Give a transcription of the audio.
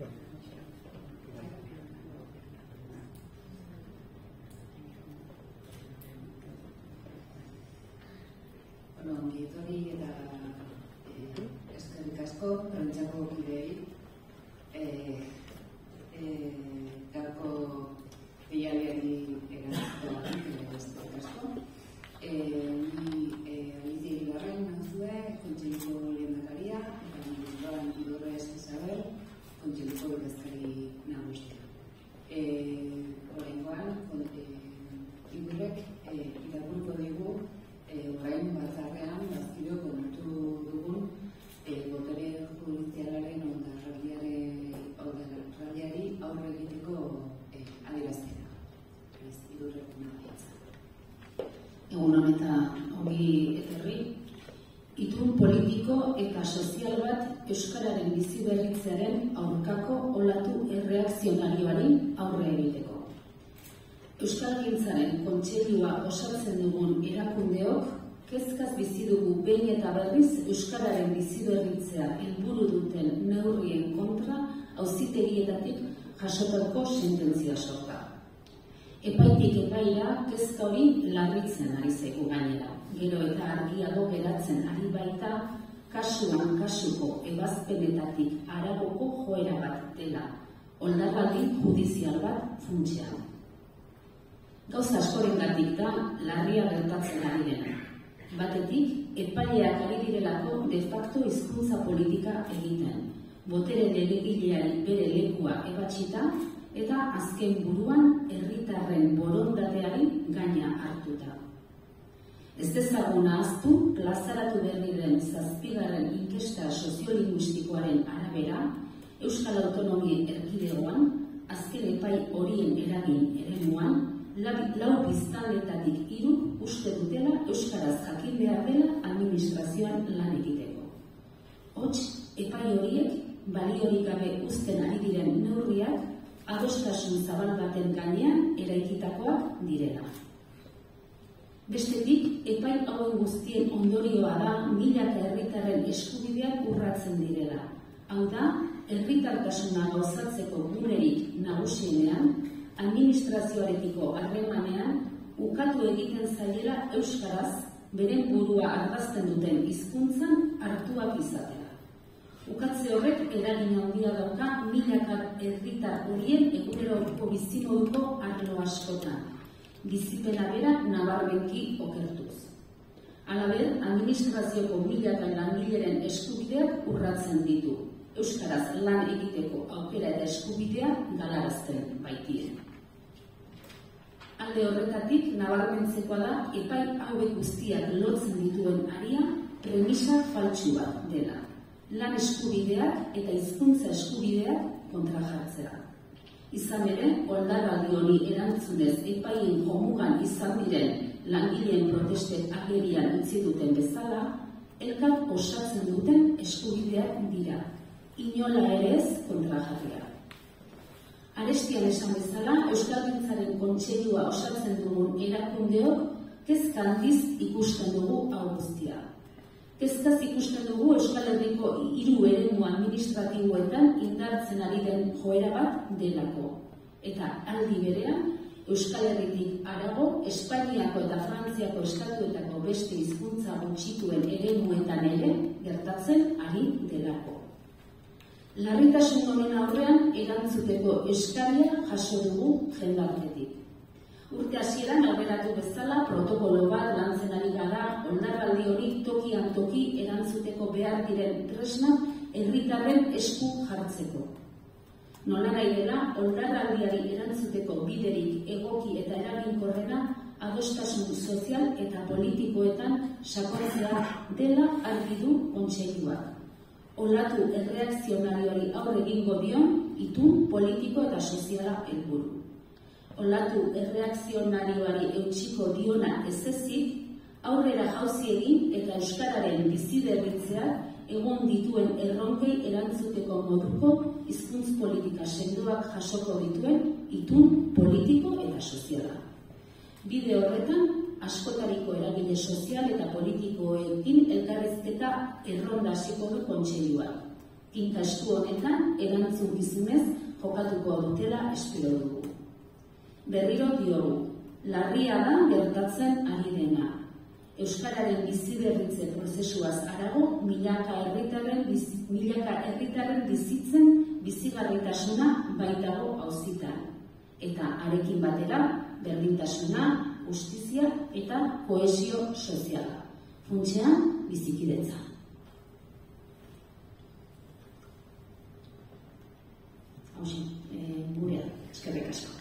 Bueno, ongi etorri eta eh, eskerrik asko, prentsako kidei. Eh, eh, ordezkari nagusia. Eh, oraingoan, kon- eh, Iburrek eh, irakurko digu eh, orain batzarrean bazkideo konatu dugun eh, botere judizialaren ondarradiari aurre egiteko eh, adierazpena. Ez, Iburrek nagoitza. Egun honetan ongi etorri, itun politiko eta sozial bat Euskararen bizi berritzearen aurkako olatu erreakzionarioari aurre egiteko. Euskalgintzaren kontseilua osatzen dugun erakundeok, kezkaz bizi dugu behin eta berriz Euskararen bizi berritzea helburu duten neurrien kontra auzitegietatik jasotako sententzia sorta. Epaitik epaira kezka hori larritzen ari zaigu gainera. Gero eta argiago geratzen ari baita kasuan kasuko ebazpenetatik aragoko joera bat dela. Oldarraldi judizial bat funtsean. Gauza askorengatik da larria gertatzen ari dena. Batetik, epaileak ari direlako de facto hizkuntza politika egiten. Botere delegileari bere lekua ebatxita eta azken buruan herritarren borondateari gaina hartuta. Ez dezaguna aztu, plazaratu berri den zazpigarren inkesta soziolinguistikoaren arabera, Euskal Autonomia Erkidegoan, azken epai horien eragin eremuan, lau- biztanletatik hiru uste dutela Euskaraz jakin behar dela administrazioan lan egiteko. Hots, epai horiek baliorik gabe uzten ari diren neurriak adostasun zabal baten gainean eraikitakoak direla. Bestetik, epai hauen guztien ondorioa da milaka herritarren eskubideak urratzen direla. Hau da, herritartasuna gauzatzeko gunerik nagusienean, administrazioarekiko harremanean, ukatu egiten zaiela euskaraz beren burua argazten duten hizkuntzan hartuak izatea. Ukatze horrek eragin handia dauka milaka herritar horien eguneroko bizimoduko arlo askotan. Bizipena bera nabarmenki okertuz. Halaber, administrazioko milaka langileren eskubideak urratzen ditu. Euskaraz lan egiteko aukera eta eskubidea galarazten baitien. Alde horretatik, nabarmentzekoa da, epai hauek guztiak lotzen dituen aria, premisa faltsu bat dela. Lan eskubideak eta hizkuntza eskubideak kontra jartzea. Izan ere, oldarraldi hori erantzunez epaien jomugan izan diren langileen protestek agerian utzi duten bezala, elkar osatzen duten eskubideak dira. Inola ere ez kontra jarria. Arestian esan bezala, Euskalgintzaren kontseilua osatzen dugun erakundeok kezka handiz ikusten dugu hau guztia. Kezkaz ikusten dugu Euskal Herriko hiru eremu administratiboetan indartzen ari den joera bat delako. Eta aldi berean, Euskal Herritik arago, Espainiako eta Frantziako estatuetako beste hizkuntza gutxituen eremuetan ere gertatzen ari delako. Larritasun honen aurrean erantzuteko eskaria jaso dugu jendartetik. Urte hasieran aurreratu bezala protokolo bat lantzen ari gara ondarraldi hori tokian toki erantzuteko behar diren tresna herritarren esku jartzeko. Nola nahi dela, ondarraldiari erantzuteko biderik egoki eta eraginkorrena adostasun sozial eta politikoetan sakontzea dela argi du kontseiluak olatu erreakzionarioari aurre egingo dion itun politiko eta soziala helburu. Olatu erreakzionarioari eutsiko diona ez ezik, aurrera jauzi egin eta euskararen bizi berritzeak egon dituen erronkei erantzuteko moduko hizkuntz politika sendoak jasoko dituen itun politiko eta soziala. Bide horretan, askotariko eragile sozial eta politikoekin elkarrezketa erronda hasiko du kontseiluak. Kinta esku honetan erantzun bizimez jokatuko dutela espero dugu. Berriro diogu, larria da gertatzen ari dena. Euskararen bizi berritze prozesuaz arago, milaka herritarren milaka herritarren bizitzen bizigarritasuna baitago auzitan. Eta arekin batera, berdintasuna, justizia eta koesio soziala. Funtzean, bizikidetza. hausin, e, gurea, eskerrik asko.